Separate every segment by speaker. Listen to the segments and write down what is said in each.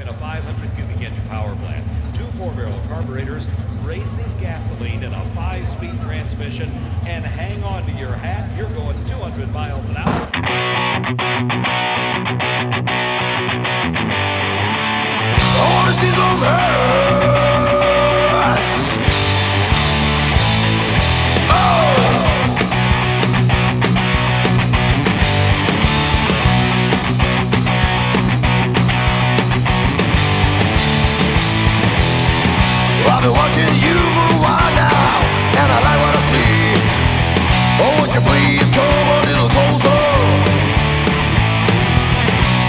Speaker 1: in a 500 cubic inch power plant. Two four-barrel carburetors, racing gasoline in a five-speed transmission, and hang on to your hat, you're going 200 miles an hour.
Speaker 2: I've been watching you for a while now, and I like what I see. Oh, won't you please come a little closer?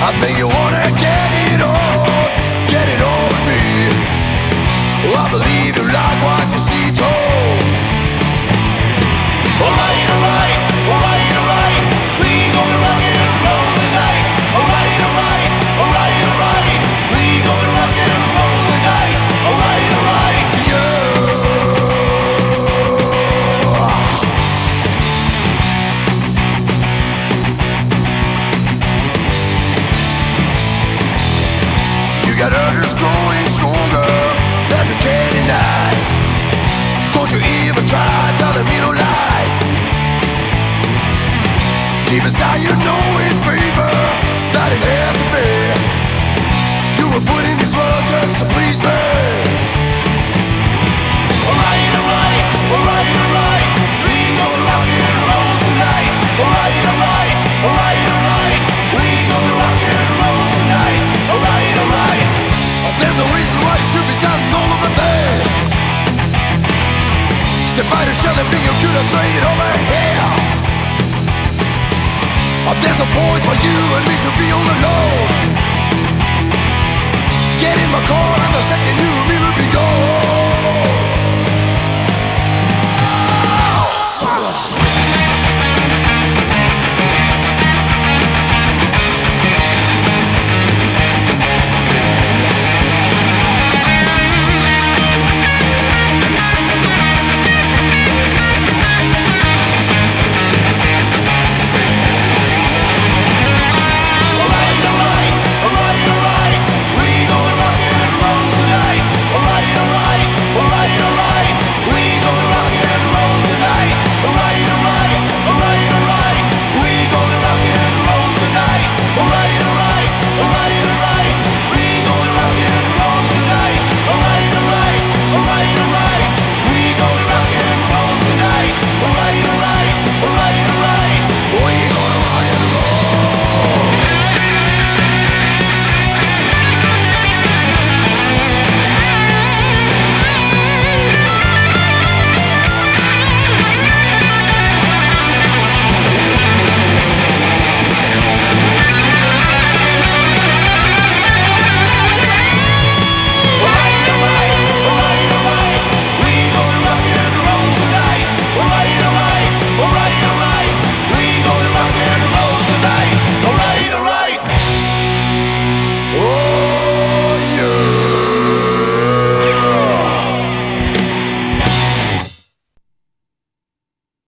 Speaker 2: I think you wanna get it on, get it on me. Oh, I believe you like what you see, got others growing stronger that you can't deny. Don't you even try telling me no lies. Deep inside you know it's paper fighter shelling being you could have straight over here. There's no point for you and me should be all alone Get in my car, I'm the second